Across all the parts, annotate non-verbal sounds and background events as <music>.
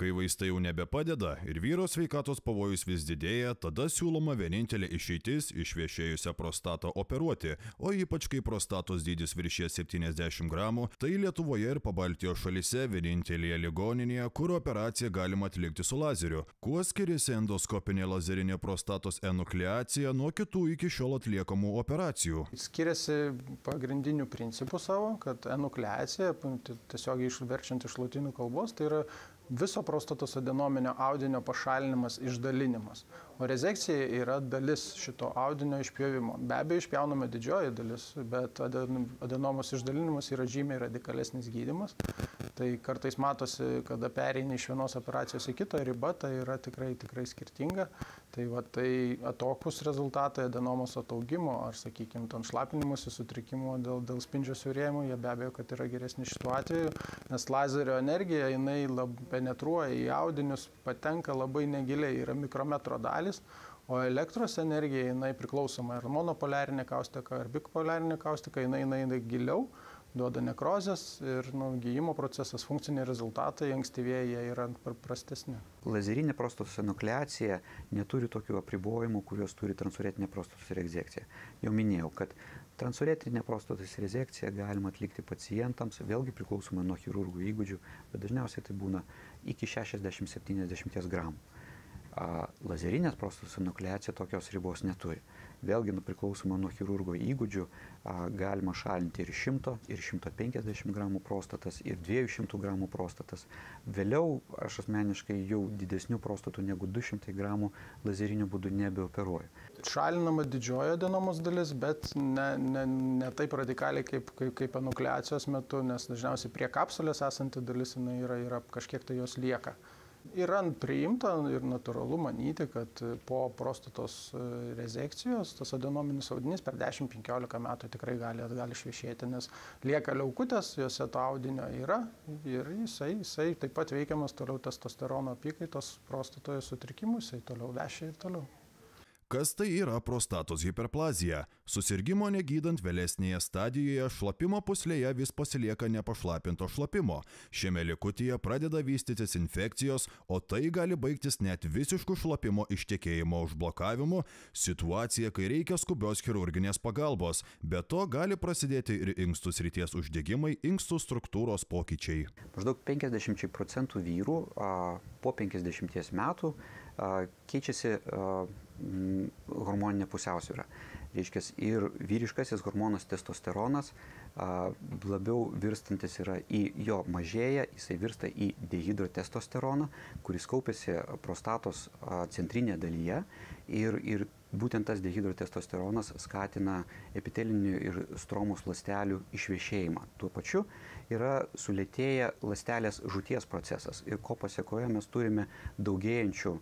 Kai vaistai jau nebepadeda ir vyro sveikatos pavojus vis didėja, tada siūloma vienintelė išeitis išviešėjusią prostatą operuoti, o ypač kai prostatos dydis viršė 70 gramų, tai Lietuvoje ir Pabaltijos šalise vienintelėje ligoninėje, kur operaciją galima atlikti su lazeriu. Kuo skiriasi endoskopinė lazerinė prostatos enukleacija nuo kitų iki šiol atliekamų operacijų? Skiriasi pagrindiniu principu savo, kad enukleacija, tiesiog išverčiant iš lotynų kalbos, tai yra viso prostatos adenominio audinio pašalinimas, išdalinimas. O rezekcija yra dalis šito audinio išpjovimo. Be abejo, išpjauname didžioji dalis, bet adenomos išdalinimas yra žymiai radikalesnis gydimas. Tai kartais matosi, kada pereini iš vienos operacijos į kitą, riba tai yra tikrai, tikrai skirtinga. Tai, va, tai atokus rezultatai adenomos ataugimo ar, sakykime, tam šlapinimuose sutrikimo dėl, dėl spindžio siaurėjimo, jie be abejo, kad yra geresni šituo atveju, nes lazerio energija, jinai labai penetruoja į audinius, patenka labai negiliai, yra mikrometro dalis, o elektros energija, jinai priklausoma ir monopolarinė kaustika, ar bipolarinė kaustika, jinai eina giliau, duoda nekrozės ir nu, gyjimo procesas, funkciniai rezultatai ankstyvieji jie yra prastesni. Lazerinė prostatos enukleacija neturi tokių apribojimų, kuriuos turi transuretinė prostatos rezekcija. Jau minėjau, kad transuretinė prostatos rezekcija galima atlikti pacientams, vėlgi priklausomai nuo chirurgų įgūdžių, bet dažniausiai tai būna iki 60-70 gramų. Lazerinės prostatos enukleacija tokios ribos neturi. Vėlgi, nu, priklausomai nuo chirurgo įgūdžių, galima šalinti ir 100, ir 150 gramų prostatas, ir 200 gramų prostatas. Vėliau aš asmeniškai jau didesnių prostatų negu 200 gramų lazeriniu būdu nebeoperuoju. Šalinama didžioji adenomos dalis, bet ne, ne, ne taip radikaliai kaip, kaip, kaip enukleacijos metu, nes dažniausiai prie kapsulės esanti dalis yra, yra kažkiek tai jos lieka. Yra priimta ir natūralu manyti, kad po prostatos e, rezekcijos tas adenominis audinys per 10-15 metų tikrai gali, gali šviešėti, nes lieka liaukutės, juose to audinio yra ir jisai, jisai taip pat veikiamas toliau testosterono apykaitos prostatoje sutrikimų, jisai toliau vešia ir toliau. Kas tai yra prostatos hiperplazija? Susirgymo negydant vėlesnėje stadijoje šlapimo puslėje vis pasilieka nepašlapinto šlapimo. Šiame likutyje pradeda vystytis infekcijos, o tai gali baigtis net visišku šlapimo ištekėjimo užblokavimu, situacija, kai reikia skubios chirurginės pagalbos. Be to gali prasidėti ir inkstų srities uždegimai, inkstų struktūros pokyčiai. Maždaug 50 procentų vyrų a, po 50 metų keičiasi hormoninė pusiausvyrą. Reiškia, ir vyriškasis hormonas testosteronas labiau virstantis yra į jo mažėją, jisai virsta į dehidrotestosteroną, kuris kaupiasi prostatos centrinėje dalyje ir, ir būtent tas dehidrotestosteronas skatina epitelinių ir stromos ląstelių išvešėjimą. Tuo pačiu yra sulėtėję ląstelės žūties procesas ir ko pasiekoje mes turime daugėjančių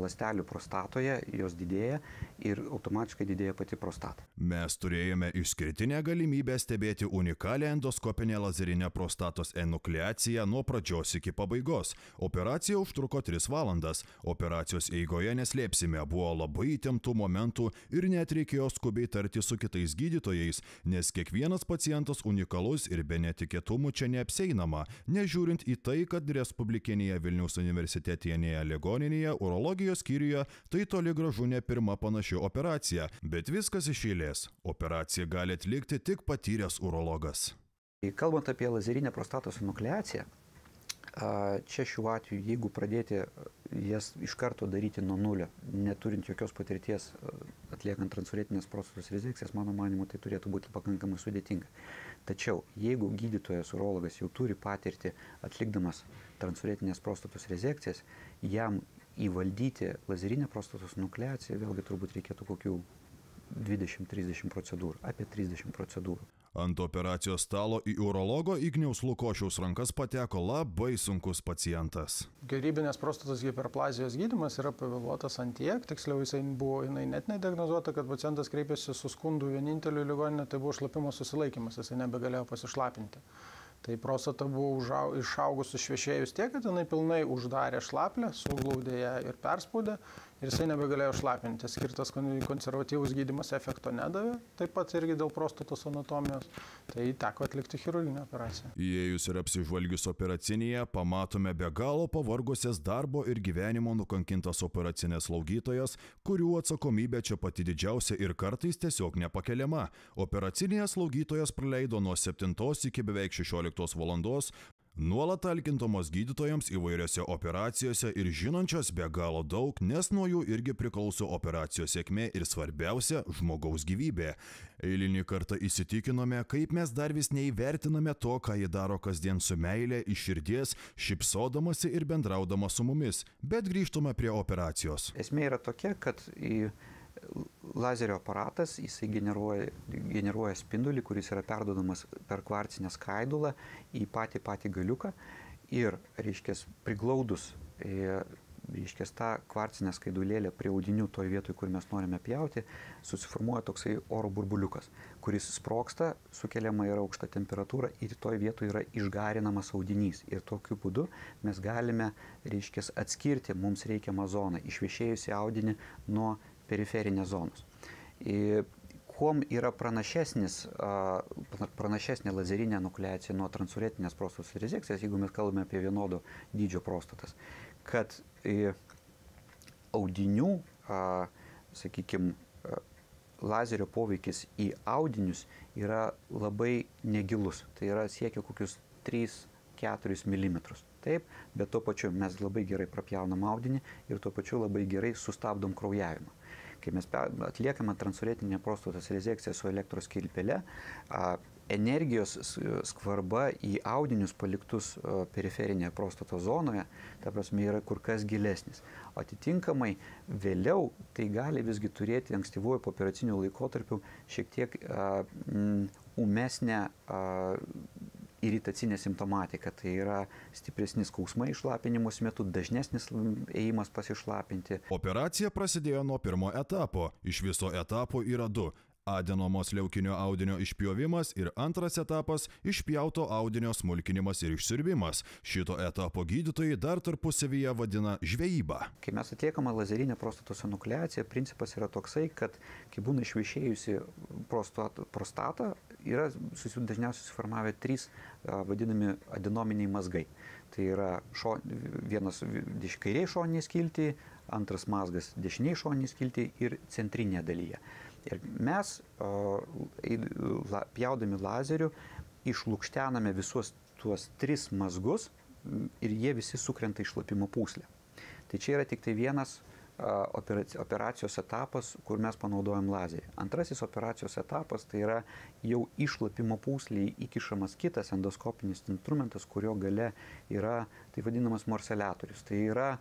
ląstelių prostatoje, jos didėja ir automatiškai didėja pati prostata. Mes turėjome išskirtinę galimybę stebėti unikalią endoskopinę lazerinę prostatos enukleaciją nuo pradžios iki pabaigos. Operacija užtruko 3 valandas. Operacijos eigoje neslėpsime, buvo labai įtemptų momentų momentų ir net reikėjo skubiai tarti su kitais gydytojais, nes kiekvienas pacientas unikalus ir be netikėtumų čia neapseinama, nežiūrint į tai, kad Respublikinėje Vilniaus universitetinėje ligoninėje urologijos skyriuje tai toli gražu ne pirma panaši operacija, bet viskas iš eilės. Operaciją gali atlikti tik patyręs urologas. Kalbant apie lazerinę prostatos nukleaciją, Čia šiuo atveju, jeigu pradėti jas iš karto daryti nuo nulio, neturint jokios patirties atliekant transuretinės prostatos rezekcijas, mano manimu, tai turėtų būti pakankamai sudėtinga. Tačiau, jeigu gydytojas urologas jau turi patirtį atlikdamas transuretinės prostatos rezekcijas, jam įvaldyti lazerinę prostatos nukleaciją vėlgi turbūt reikėtų kokių 20-30 procedūrų, apie 30 procedūrų. Ant operacijos stalo į urologo Igniaus Lukošiaus rankas pateko labai sunkus pacientas. Gerybinės prostatos hiperplazijos gydimas yra pavėluotas ant tiek, tiksliau jisai buvo, jinai net nediagnozuota, kad pacientas kreipėsi su skundu vieninteliu ligoninė, tai buvo šlapimo susilaikimas, jisai nebegalėjo pasišlapinti. Tai prostata buvo užau, išaugus išvešėjus tiek, kad jinai pilnai uždarė šlaplę, suglaudė ją ir perspaudė ir jisai nebegalėjo šlapinti. Skirtas konservatyvus gydimas efekto nedavė, taip pat irgi dėl prostatos anatomijos. Tai teko atlikti chirurginę operaciją. Įėjus ir apsižvalgius operacinėje, pamatome be galo pavargusias darbo ir gyvenimo nukankintas operacinės slaugytojas, kurių atsakomybė čia pati didžiausia ir kartais tiesiog nepakeliama. Operacinėje slaugytojas praleido nuo 7 iki beveik 16 valandos, Nuolat talkintamos gydytojams įvairiose operacijose ir žinančios be galo daug, nes nuo jų irgi priklauso operacijos sėkmė ir svarbiausia - žmogaus gyvybė. Eilinį kartą įsitikinome, kaip mes dar vis neįvertiname to, ką ji daro kasdien su meilė, iš širdies, šipsodamasi ir bendraudama su mumis, bet grįžtume prie operacijos. Esmė yra tokia, kad į lazerio aparatas, jisai generuoja, generuoja spindulį, kuris yra perdodamas per kvarcinę skaidulą į patį patį galiuką ir, reiškia, priglaudus, e, reiškia, tą kvarcinę skaidulėlę prie audinių toj vietoj, kur mes norime pjauti, susiformuoja toksai oro burbuliukas, kuris sproksta, sukeliama yra aukšta temperatūra ir toj vietoj yra išgarinamas audinys. Ir tokiu būdu mes galime, reiškia, atskirti mums reikiamą zoną, išviešėjusi audinį nuo periferinės zonos. Ir kuom yra pranašesnis, pranašesnė lazerinė nukleacija nuo transuretinės prostatos rezekcijos, jeigu mes kalbame apie vienodo dydžio prostatas, kad audinių, sakykime, lazerio poveikis į audinius yra labai negilus. Tai yra siekia kokius 3-4 mm. Taip, bet tuo pačiu mes labai gerai prapjaunam audinį ir tuo pačiu labai gerai sustabdom kraujavimą kai mes atliekame transuretinę prostatos rezekciją su elektros kilpele, energijos skvarba į audinius paliktus periferinėje prostatos zonoje, ta prasme, yra kur kas gilesnis. Atitinkamai vėliau tai gali visgi turėti ankstyvuoju poperaciniu laikotarpiu šiek tiek umesnę iritacinė simptomatika, tai yra stipresni skausmai išlapinimus metu, dažnesnis ėjimas pasišlapinti. Operacija prasidėjo nuo pirmo etapo. Iš viso etapų yra du adenomos leukinio audinio išpjovimas ir antras etapas - išpjauto audinio smulkinimas ir išsirbimas. Šito etapo gydytojai dar tarpusavyje vadina žvejyba. Kai mes atliekame lazerinę prostatos nukleaciją, principas yra toksai, kad kai būna išviešėjusi prostata, yra dažniausiai susiformavę trys vadinami adenominiai mazgai. Tai yra šo, vienas kairiai šoninė skilti, antras mazgas dešiniai šoninė skilti ir centrinėje dalyje. Ir mes, pjaudami lazeriu, išlūkštename visus tuos tris mazgus ir jie visi sukrenta iš šlapimo pūslę. Tai čia yra tik tai vienas operacijos etapas, kur mes panaudojam lazerį. Antrasis operacijos etapas tai yra jau išlapimo pūsliai įkišamas kitas endoskopinis instrumentas, kurio gale yra tai vadinamas morceliatorius. Tai yra a,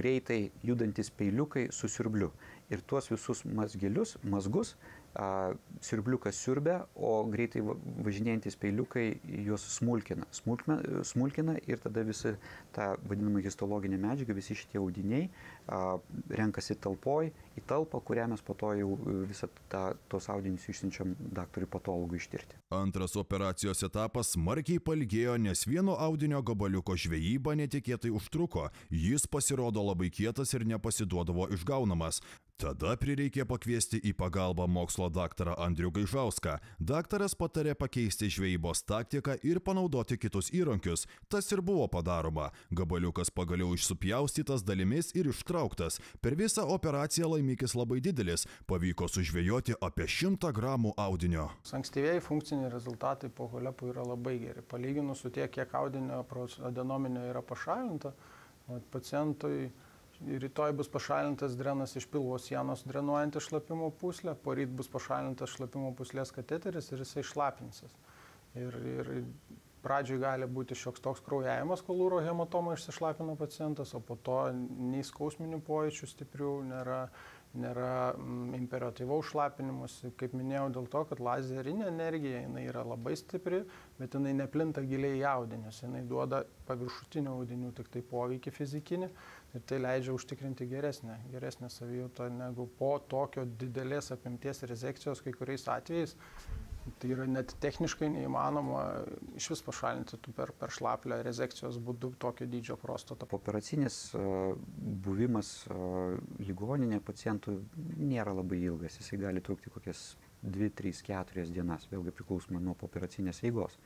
greitai judantis peiliukai su siurbliu. Ir tuos visus mazgelius, mazgus a, siurbliukas siurbia, o greitai važinėjantis peiliukai juos smulkina. Smulkina, smulkina ir tada visi tą vadinamą histologinę medžiagą, visi šitie audiniai a, renkasi talpoj į talpą, kurią mes po to jau visą tą, tos audinius išsiunčiam daktarui patologui ištirti. Antras operacijos etapas smarkiai palgėjo, nes vieno audinio gabaliuko žvejyba netikėtai užtruko. Jis pasirodo labai kietas ir nepasiduodavo išgaunamas. Tada prireikė pakviesti į pagalbą mokslo daktarą Andrių Gaižauską. Daktaras patarė pakeisti žvejybos taktiką ir panaudoti kitus įrankius. Tas ir buvo padaroma. Gabaliukas pagaliau išsupjaustytas dalimis ir ištrauktas. Per visą operaciją laimikis labai didelis. Pavyko sužvejoti apie 100 gramų audinio. Ankstyvieji funkciniai rezultatai po holepų yra labai geri. Palyginus su tiek, kiek audinio adenominio yra pašalinta, pacientui rytoj bus pašalintas drenas iš pilvo sienos drenuojantis šlapimo pūslę, poryt bus pašalintas šlapimo pūslės kateteris ir jisai šlapinsis. Ir, ir pradžioj gali būti šioks toks kraujavimas, kol uro hematoma išsišlapina pacientas, o po to nei skausminių pojūčių stiprių nėra, nėra mm, imperatyvaus šlapinimus, kaip minėjau, dėl to, kad lazerinė energija jinai yra labai stipri, bet jinai neplinta giliai į audinius, jinai duoda paviršutinių audinių tik tai poveikį fizikinį ir tai leidžia užtikrinti geresnę, geresnę savijautą negu po tokio didelės apimties rezekcijos kai kuriais atvejais Tai yra net techniškai neįmanoma iš vis pašalinti per, per šlaplę rezekcijos būdu tokio dydžio prostatą. Operacinis buvimas ligoninė pacientų nėra labai ilgas, jisai gali trukti kokias 2, 3, 4 dienas, vėlgi priklausomai nuo operacinės eigos.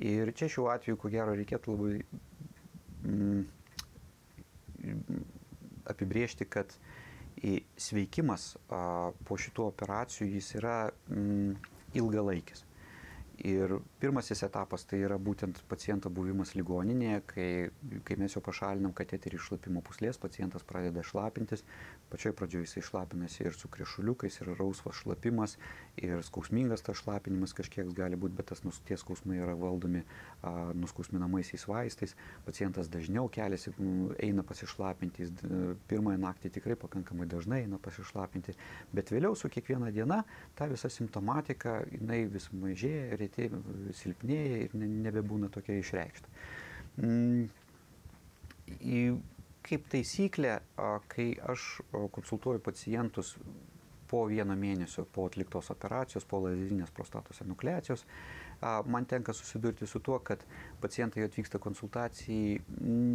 Ir čia šiuo atveju, ko gero, reikėtų labai mm, apibriežti, kad sveikimas po šitų operacijų jis yra mm, ilgalaikis. Ir pirmasis etapas tai yra būtent paciento buvimas ligoninėje, kai, kai mes jau pašalinam kateterį iš šlapimo puslės, pacientas pradeda šlapintis, pačioj pradžioje jisai šlapinasi ir su krešuliukais, ir rausvas šlapimas, ir skausmingas tas šlapinimas kažkiek gali būti, bet tas tie skausmai yra valdomi a, nuskausminamaisiais vaistais. Pacientas dažniau keliasi, eina pasišlapinti, jis pirmąją naktį tikrai pakankamai dažnai eina pasišlapinti, bet vėliau su kiekviena diena ta visa simptomatika, jinai vis mažėja ir lėtėja, silpnėja ir nebebūna tokia išreikšta. Mm, kaip taisyklė, kai aš konsultuoju pacientus po vieno mėnesio po atliktos operacijos, po lazerinės prostatos enukleacijos, man tenka susidurti su tuo, kad pacientai atvyksta konsultacijai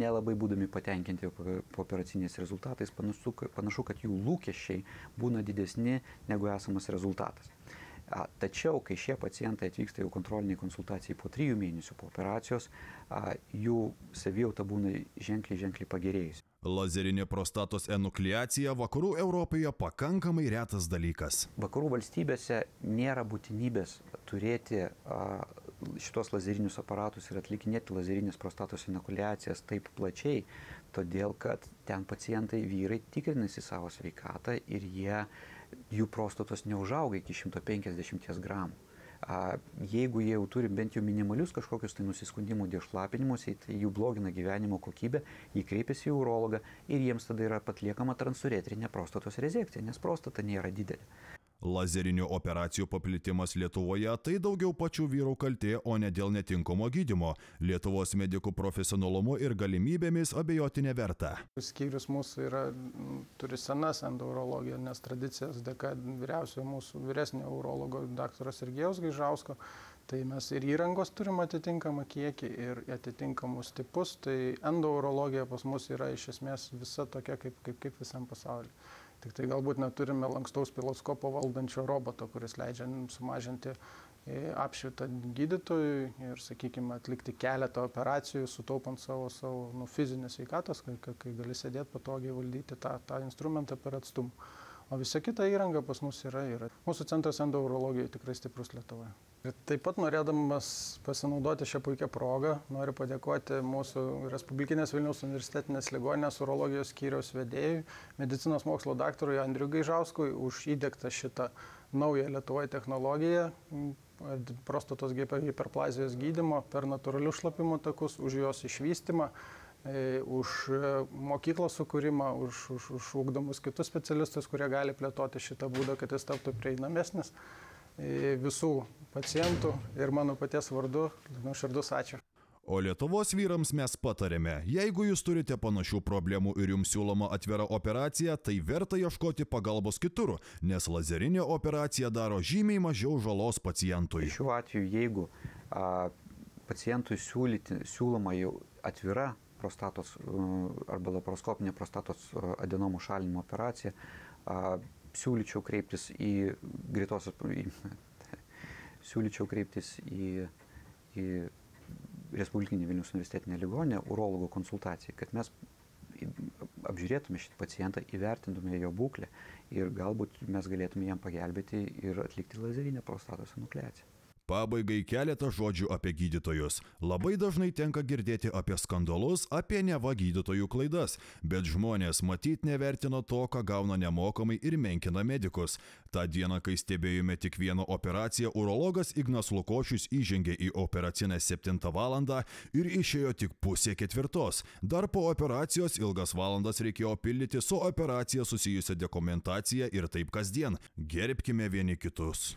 nelabai būdami patenkinti po operacinės rezultatais, panašu, panašu, kad jų lūkesčiai būna didesni negu esamas rezultatas. Tačiau, kai šie pacientai atvyksta jau kontroliniai konsultacijai po trijų mėnesių po operacijos, jų savijauta būna ženkliai, ženkliai pagerėjusi. Lazerinė prostatos enukleacija vakarų Europoje pakankamai retas dalykas. Vakarų valstybėse nėra būtinybės turėti šitos lazerinius aparatus ir atlikinėti lazerinės prostatos enukleacijas taip plačiai, todėl kad ten pacientai vyrai tikrinasi savo sveikatą ir jie jų prostatos neužauga iki 150 gramų. Jeigu jie jau turi bent jau minimalius kažkokius tai nusiskundimų dėl šlapinimuose, tai jų blogina gyvenimo kokybę, jį kreipiasi į urologą ir jiems tada yra patliekama transuretrinė prostatos rezekcija, nes prostata nėra didelė. Lazerinių operacijų paplitimas Lietuvoje tai daugiau pačių vyrų kaltė, o ne dėl netinkamo gydimo. Lietuvos medikų profesionalumu ir galimybėmis abejoti neverta. Skyrius mūsų yra, turi senas endourologinės tradicijas, dėka vyriausiojo mūsų vyresnio urologo dr. Sergejaus Gaižausko. Tai mes ir įrangos turim atitinkamą kiekį ir atitinkamus tipus. Tai endourologija pas mus yra iš esmės visa tokia kaip, kaip, kaip visam pasauliu. Tik tai galbūt neturime lankstaus piloskopo valdančio roboto, kuris leidžia sumažinti e, apšvitą gydytojui ir, sakykime, atlikti keletą operacijų, sutaupant savo, savo nu, fizinės veikatos, kai, kai gali sėdėti patogiai valdyti tą, tą instrumentą per atstumą. O visa kita įranga pas mus yra. yra. Mūsų centras endourologijoje tikrai stiprus Lietuvoje. Ir taip pat norėdamas pasinaudoti šią puikią progą, noriu padėkoti mūsų Respublikinės Vilniaus universitetinės ligoninės urologijos skyriaus vedėjui, medicinos mokslo daktarui Andriu Gaižauskui už įdėktą šitą naują Lietuvoje technologiją prostatos hiperplazijos gydimo per natūralius šlapimo takus, už jos išvystymą už e, mokyklos sukūrimą, už, už, už ugdomus kitus specialistus, kurie gali plėtoti šitą būdą, kad jis taptų prieinamesnis e, visų pacientų ir mano paties vardu nuoširdus ačiū. O Lietuvos vyrams mes patarėme, jeigu jūs turite panašių problemų ir jums siūloma atvira operacija, tai verta ieškoti pagalbos kitur, nes lazerinė operacija daro žymiai mažiau žalos pacientui. Šiuo atveju, jeigu a, pacientui siūlyti, siūloma jau atvira prostatos arba laparoskopinė prostatos adenomų šalinimo operacija, siūlyčiau kreiptis į greitosios, <laughs> siūlyčiau kreiptis į, į Respublikinį Vilnius universitetinę ligoninę urologo konsultacijai, kad mes apžiūrėtume šitą pacientą, įvertintume jo būklę ir galbūt mes galėtume jam pagelbėti ir atlikti lazerinę prostatos nukleaciją. Pabaigai keletą žodžių apie gydytojus. Labai dažnai tenka girdėti apie skandalus, apie neva gydytojų klaidas, bet žmonės matyt nevertino to, ką gauna nemokamai ir menkina medikus. Ta diena, kai stebėjome tik vieną operaciją, urologas Ignas Lukošius įžengė į operacinę 7 val. ir išėjo tik pusė ketvirtos. Dar po operacijos ilgas valandas reikėjo pildyti su operacija susijusią dokumentaciją ir taip kasdien. Gerbkime vieni kitus.